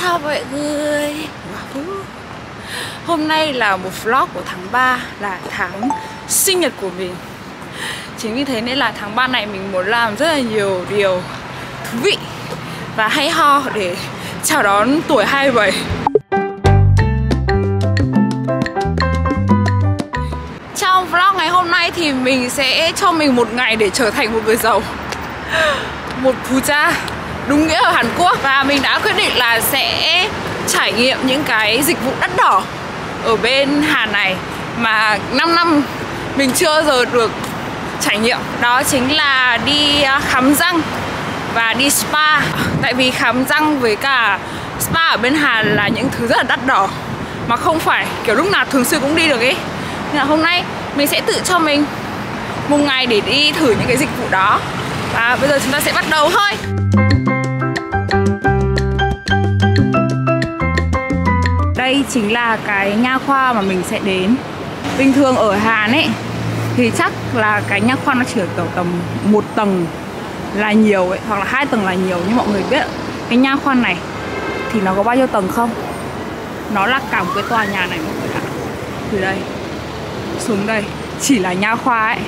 chào mọi người? Hôm nay là một vlog của tháng 3 Là tháng sinh nhật của mình. Chính vì thế nên là tháng 3 này mình muốn làm rất là nhiều điều thú vị Và hay ho để chào đón tuổi 27 Trong vlog ngày hôm nay thì mình sẽ cho mình một ngày để trở thành một người giàu. Một phú cha đúng nghĩa ở Hàn Quốc. Và mình đã quyết định là sẽ trải nghiệm những cái dịch vụ đắt đỏ ở bên Hàn này mà 5 năm mình chưa giờ được trải nghiệm. Đó chính là đi à, khám răng và đi spa. Tại vì khám răng với cả spa ở bên Hàn là những thứ rất là đắt đỏ mà không phải kiểu lúc nào thường xuyên cũng đi được ấy. Nên là hôm nay mình sẽ tự cho mình một ngày để đi thử những cái dịch vụ đó. Và bây giờ chúng ta sẽ bắt đầu thôi. Đây chính là cái nha khoa mà mình sẽ đến. Bình thường ở Hàn ấy, thì chắc là cái nha khoa nó chỉ ở kiểu tầm một tầng là nhiều ấy, hoặc là hai tầng là nhiều nhưng mọi người biết cái nha khoa này thì nó có bao nhiêu tầng không? Nó là cả một cái tòa nhà này mọi người ạ. Từ đây, xuống đây, chỉ là nha khoa ấy.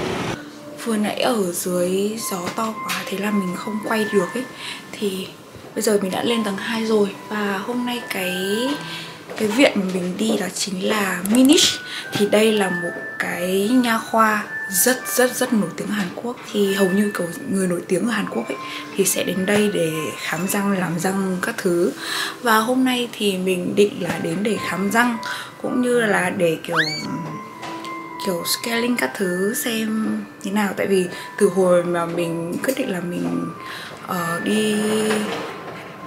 Vừa nãy ở dưới gió to quá thế là mình không quay được ấy. Thì bây giờ mình đã lên tầng 2 rồi và hôm nay cái cái viện mà mình đi đó chính là Minish thì đây là một cái nha khoa rất rất rất nổi tiếng ở Hàn Quốc. Thì hầu như kiểu người nổi tiếng ở Hàn Quốc ấy thì sẽ đến đây để khám răng làm răng các thứ. Và hôm nay thì mình định là đến để khám răng cũng như là để kiểu kiểu scaling các thứ xem thế nào. Tại vì từ hồi mà mình quyết định là mình uh, đi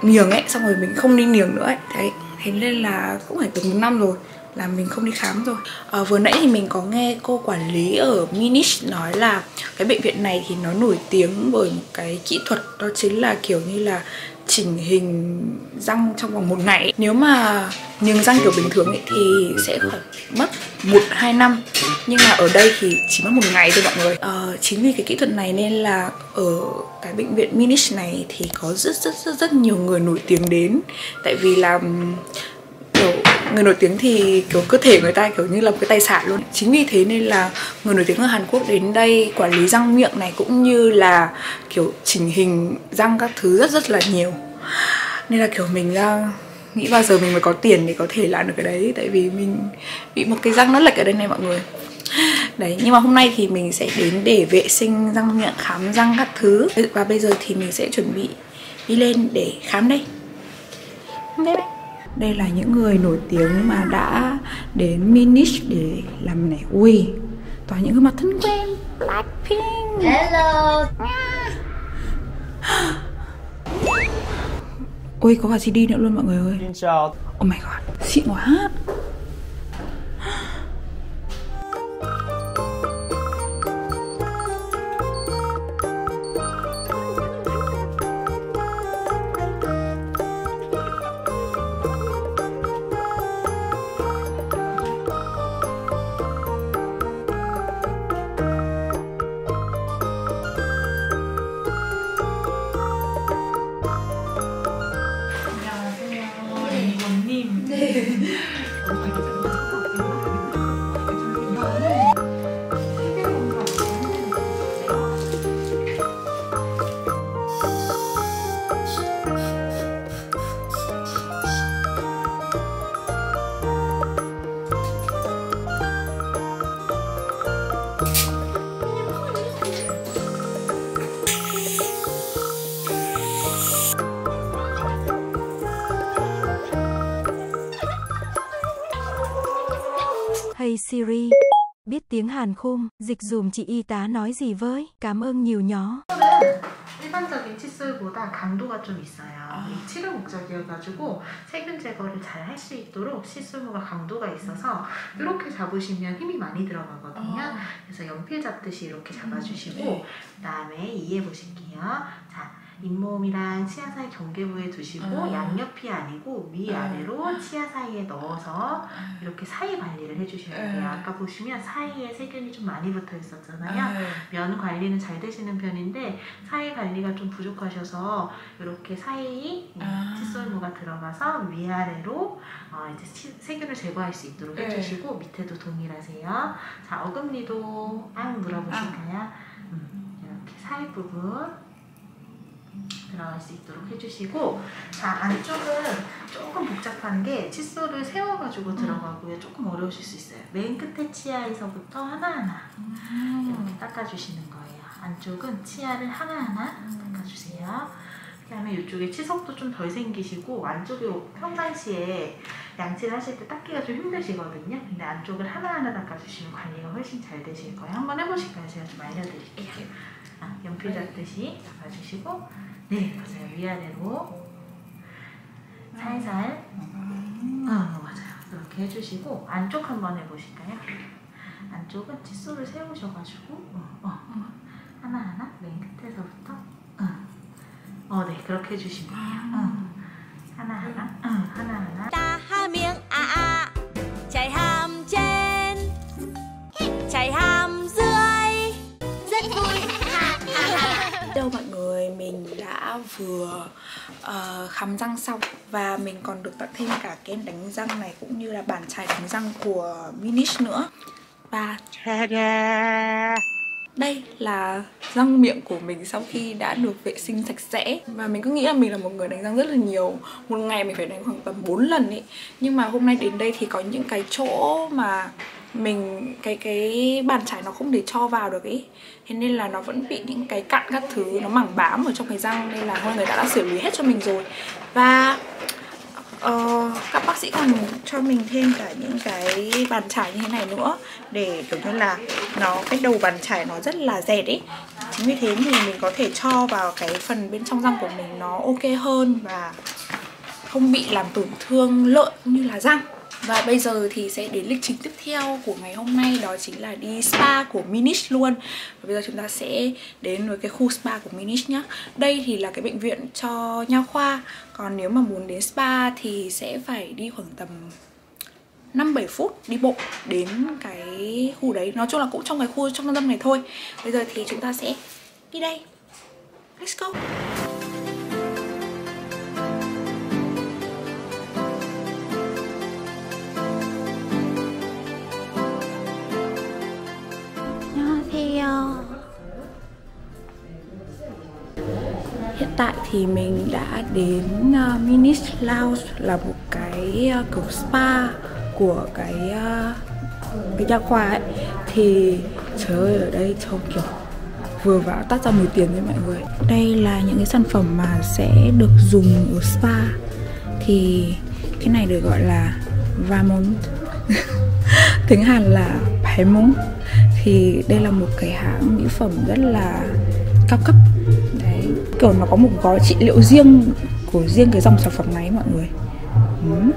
niềng ấy xong rồi mình không đi niềng nữa ấy. Đấy thế nên là cũng phải từ một năm rồi là mình không đi khám rồi. À, vừa nãy thì mình có nghe cô quản lý ở Minish nói là cái bệnh viện này thì nó nổi tiếng bởi một cái kỹ thuật đó chính là kiểu như là chỉnh hình răng trong vòng một ngày. Nếu mà nhường răng kiểu bình thường ấy thì sẽ phải mất một hai năm nhưng mà ở đây thì chỉ mất một ngày thôi mọi người. À, chính vì cái kỹ thuật này nên là ở cái bệnh viện Minish này thì có rất rất rất rất nhiều người nổi tiếng đến. Tại vì là kiểu người nổi tiếng thì kiểu cơ thể người ta kiểu như là một cái tài sản luôn. Chính vì thế nên là người nổi tiếng ở Hàn Quốc đến đây quản lý răng miệng này cũng như là kiểu chỉnh hình răng các thứ rất rất là nhiều. Nên là kiểu mình ra nghĩ bao giờ mình mới có tiền để có thể làm được cái đấy. Tại vì mình bị một cái răng nó lệch ở đây này mọi người đấy nhưng mà hôm nay thì mình sẽ đến để vệ sinh răng miệng khám răng các thứ. Và bây giờ thì mình sẽ chuẩn bị đi lên để khám đây. Đây là những người nổi tiếng mà đã đến Minish để làm này ui toàn những gương mặt thân quen. Blackpink Hello. Ôi có cả CD nữa luôn mọi người ơi. Xin chào. Oh my god. Xịn quá Siri, biết tiếng Hàn khung, dịch dùm chị y tá nói gì với? Cảm ơn nhiều nhỏ. 일반적인 치술보다 강도가 좀 있어요. 아. 이 치료 목적이어가지고 세균 제거를 잘 할 수 있도록 시술모가 강도가 있어서 이렇게 잡으시면 힘이 많이 들어가거든요. 그래서 연필 잡듯이 이렇게 잡아주시고 그다음에 이해 보실게요. 자 잇몸이랑 치아 사이 경계부에 두시고 음. 양옆이 아니고 위아래로 치아 사이에 넣어서 이렇게 사이 관리를 해주셔야 돼요. 음. 아까 보시면 사이에 세균이 좀 많이 붙어 네. 있었잖아요. 면 관리는 잘 되시는 편인데 사이 관리가 좀 부족하셔서 이렇게 사이 아. 칫솔모가 들어가서 위아래로 어, 이제 치- 세균을 제거할 수 있도록 네. 해주시고 밑에도 동일하세요. 자 어금니도 앙 물어보실까요? 음, 이렇게 사이 부분 들어갈 수 있도록 해주시고 자 안쪽은 조금 복잡한 게 칫솔을 세워가지고 들어가고요. 조금 어려우실 수 있어요. 맨 끝에 치아에서부터 하나하나 이렇게 닦아주시는 거예요. 안쪽은 치아를 하나하나 닦아주세요. 그 다음에 이쪽에 치석도 좀 덜 생기시고 안쪽에 평상시에 양치를 하실 때 닦기가 좀 힘드시거든요. 근데 안쪽을 하나하나 닦아주시면 관리가 훨씬 잘 되실 거예요. 한번 해보실까요? 제가 좀 알려드릴게요. 아, 연필 잡듯이 잡아주시고 네 맞아요. 위아래로. 살살. 어 맞아요. 이렇게 해주시고 안쪽 한번 해보실까요? 안쪽은 칫솔을 세우셔가지고 어, 어. 하나하나? 맨 끝에서부터? 어. 네 그렇게 해주시면 돼요. 어. 하나하나? 어, 하나하나? à à vừa uh, ờ, khám răng xong Và mình còn được tặng thêm cả kem đánh răng này Cũng như là bàn chải đánh răng của Minish nữa. Và đây là răng miệng của mình sau khi đã được vệ sinh sạch sẽ. Và mình cứ nghĩ là mình là một người đánh răng rất là nhiều. Một ngày mình phải đánh khoảng tầm 4 lần ấy Nhưng mà hôm nay đến đây thì có những cái chỗ mà mình cái cái bàn chải nó không để cho vào được ấy thế nên là nó vẫn bị những cái cặn các thứ nó mảng bám ở trong cái răng nên là mọi người đã, đã xử lý hết cho mình rồi. Và uh, các bác sĩ còn cho mình thêm cả những cái bàn chải như thế này nữa để kiểu như là nó cái đầu bàn chải nó rất là dẹt ấy chính vì thế thì mình có thể cho vào cái phần bên trong răng của mình nó ok hơn và không bị làm tổn thương lợi cũng như là răng và bây giờ thì sẽ đến lịch trình tiếp theo của ngày hôm nay, đó chính là đi spa của Minish luôn. Và bây giờ chúng ta sẽ đến với cái khu spa của Minish nhá. Đây thì là cái bệnh viện cho nha khoa. Còn nếu mà muốn đến spa thì sẽ phải đi khoảng tầm 5-7 phút đi bộ đến cái khu đấy. Nói chung là cũng trong cái khu, trong tâm này thôi. Bây giờ thì chúng ta sẽ đi đây. Let's go. Tại thì mình đã đến ờ, uh, Minis Lounge là một cái uh, kiểu spa của cái uh, cái nhà khoa ấy. Thì trời ơi ở đây trông kiểu vừa vào tắt ra mùi tiền với mọi người. Đây là những cái sản phẩm mà sẽ được dùng ở spa. Thì cái này được gọi là Ramon tiếng Hàn là Phái thì đây là một cái hãng mỹ phẩm rất là cao cấp kiểu nó có một gói trị liệu riêng của riêng cái dòng sản phẩm này mọi người. Ừ.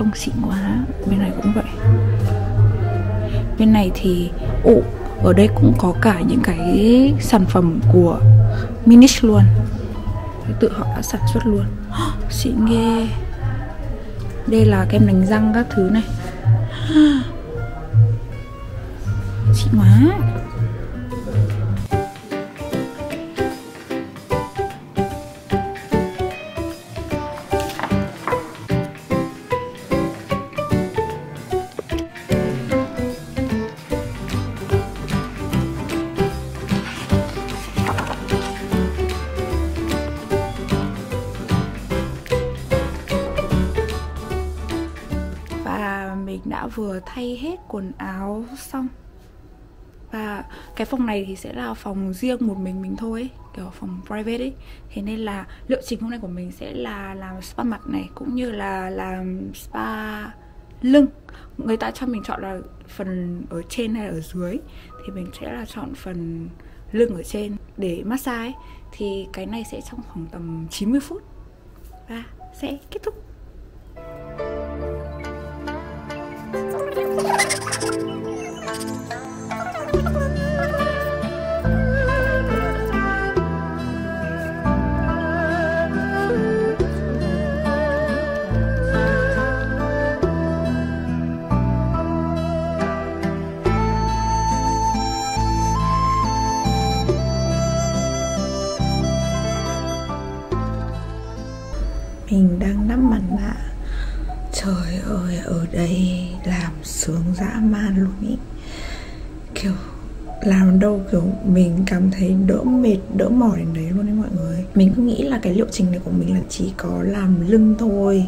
xong xịn quá, bên này cũng vậy. Bên này thì ụ ở đây cũng có cả những cái sản phẩm của Minish luôn. Tự họ đã sản xuất luôn. Xịn ghê. Đây là kem đánh răng các thứ này quá. Và mình đã vừa thay hết quần áo xong và cái phòng này thì sẽ là phòng riêng một mình mình thôi ấy, kiểu phòng private ấy. Thế nên là liệu trình hôm nay của mình sẽ là làm spa mặt này cũng như là làm spa lưng. Người ta cho mình chọn là phần ở trên hay ở dưới thì mình sẽ là chọn phần lưng ở trên để massage ấy. thì cái này sẽ trong khoảng tầm 90 phút. Và sẽ kết thúc. mình đang nắm mặt nạ. Trời ơi, ở đây làm sướng dã man luôn ý. Kiểu, làm đâu kiểu mình cảm thấy đỡ mệt, đỡ mỏi đến đấy luôn đấy mọi người. Mình cứ nghĩ là cái liệu trình này của mình là chỉ có làm lưng thôi,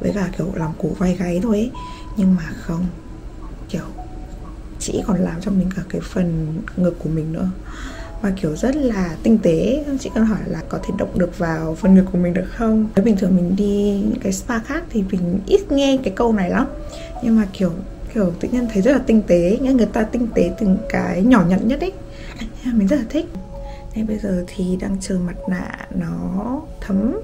với cả kiểu làm cổ vai gáy thôi ấy. nhưng mà không, kiểu, chỉ còn làm cho mình cả cái phần ngực của mình nữa và kiểu rất là tinh tế. Chị cần hỏi là có thể động được vào phần ngực của mình được không? Nếu bình thường mình đi những cái spa khác thì mình ít nghe cái câu này lắm. Nhưng mà kiểu kiểu tự nhiên thấy rất là tinh tế. Nghe người ta tinh tế từng cái nhỏ nhặt nhất ấy. Mình rất là thích. Nên bây giờ thì đang chờ mặt nạ nó thấm,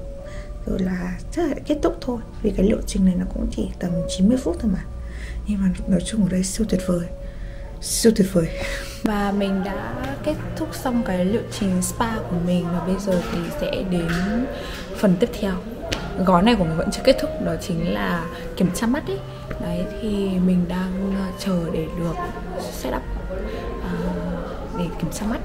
rồi là chắc là kết thúc thôi. Vì cái liệu trình này nó cũng chỉ tầm 90 phút thôi mà. Nhưng mà nói chung ở đây siêu tuyệt vời siêu tuyệt vời và mình đã kết thúc xong cái liệu trình spa của mình và bây giờ thì sẽ đến phần tiếp theo. Gói này của mình vẫn chưa kết thúc đó chính là kiểm tra mắt ấy. Đấy thì mình đang ờ, chờ để được set up uh, để kiểm tra mắt.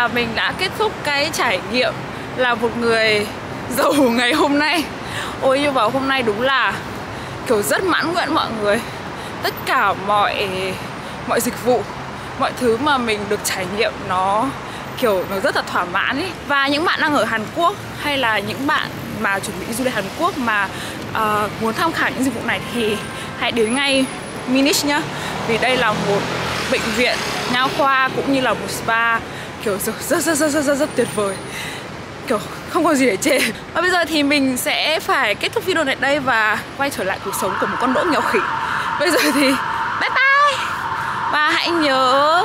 Và mình đã kết thúc cái trải nghiệm là một người giàu ngày hôm nay. Ôi như vào hôm nay đúng là kiểu rất mãn nguyện mọi người. Tất cả mọi mọi dịch vụ, mọi thứ mà mình được trải nghiệm nó kiểu nó rất là thỏa mãn ý. Và những bạn đang ở Hàn Quốc hay là những bạn mà chuẩn bị du lịch Hàn Quốc mà uh, muốn tham khảo những dịch vụ này thì hãy đến ngay Minish nhá. Vì đây là một bệnh viện nha khoa cũng như là một spa kiểu rất rất rất rất rất, rất, tuyệt vời. Kiểu không còn gì để chê. Và bây giờ thì mình sẽ phải kết thúc video này đây và quay trở lại cuộc sống của một con đỗ nghèo khỉ. Bây giờ thì bye bye! Và hãy nhớ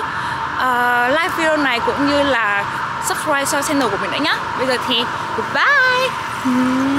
uh, like video này cũng như là subscribe cho channel của mình đấy nhá. Bây giờ thì goodbye!